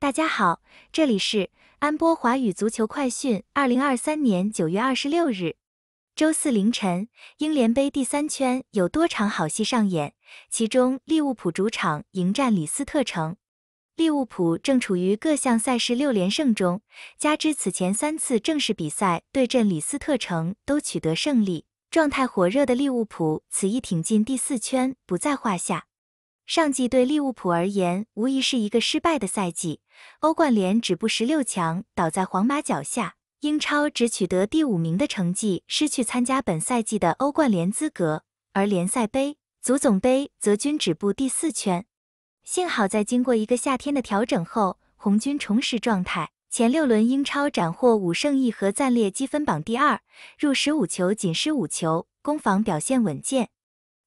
大家好，这里是安波华语足球快讯。二零二三年九月二十六日，周四凌晨，英联杯第三圈有多场好戏上演，其中利物浦主场迎战李斯特城。利物浦正处于各项赛事六连胜中，加之此前三次正式比赛对阵李斯特城都取得胜利，状态火热的利物浦此役挺进第四圈不在话下。上季对利物浦而言无疑是一个失败的赛季，欧冠联止步十六强，倒在皇马脚下；英超只取得第五名的成绩，失去参加本赛季的欧冠联资格，而联赛杯、足总杯则均止步第四圈。幸好在经过一个夏天的调整后，红军重拾状态，前六轮英超斩获五胜一和，暂列积分榜第二，入十五球仅失五球，攻防表现稳健。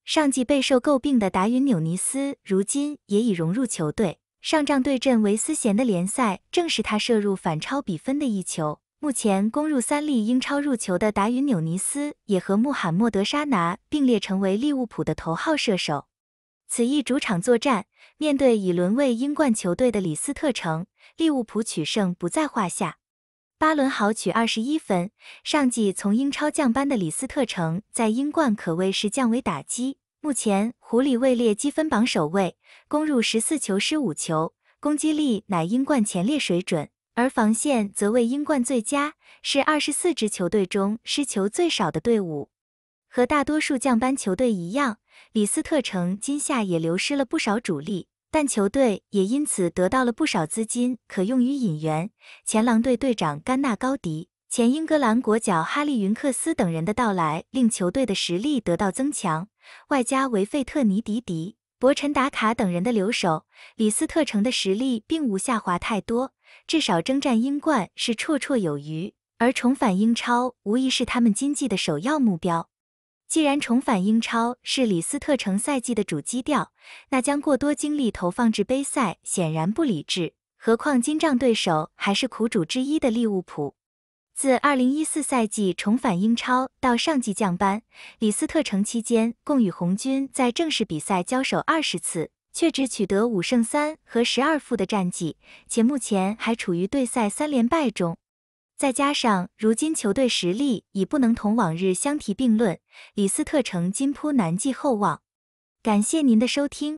上季备受诟病的达云纽尼斯，如今也已融入球队。上仗对阵维斯咸的联赛，正是他射入反超比分的一球。目前攻入三粒英超入球的达云纽尼斯，也和穆罕默德沙拿并列成为利物浦的头号射手。此役主场作战，面对已沦为英冠球队的李斯特城，利物浦取胜不在话下。巴伦豪取二十一分。上季从英超降班的李斯特城，在英冠可谓是降维打击。目前狐狸位列积分榜首位，攻入十四球失五球，攻击力乃英冠前列水准，而防线则为英冠最佳，是二十四支球队中失球最少的队伍。和大多数降班球队一样，李斯特城今夏也流失了不少主力。但球队也因此得到了不少资金可用于引援，前狼队队长甘纳高迪、前英格兰国脚哈利云克斯等人的到来，令球队的实力得到增强。外加维费特尼迪迪、博陈达卡等人的留守，李斯特城的实力并无下滑太多，至少征战英冠是绰绰有余。而重返英超无疑是他们今季的首要目标。既然重返英超是李斯特城赛季的主基调，那将过多精力投放至杯赛显然不理智。何况金帐对手还是苦主之一的利物浦。自2014赛季重返英超到上季降班，李斯特城期间共与红军在正式比赛交手二十次，却只取得五胜三和十二负的战绩，且目前还处于对赛三连败中。再加上如今球队实力已不能同往日相提并论，李斯特城今扑难寄厚望。感谢您的收听。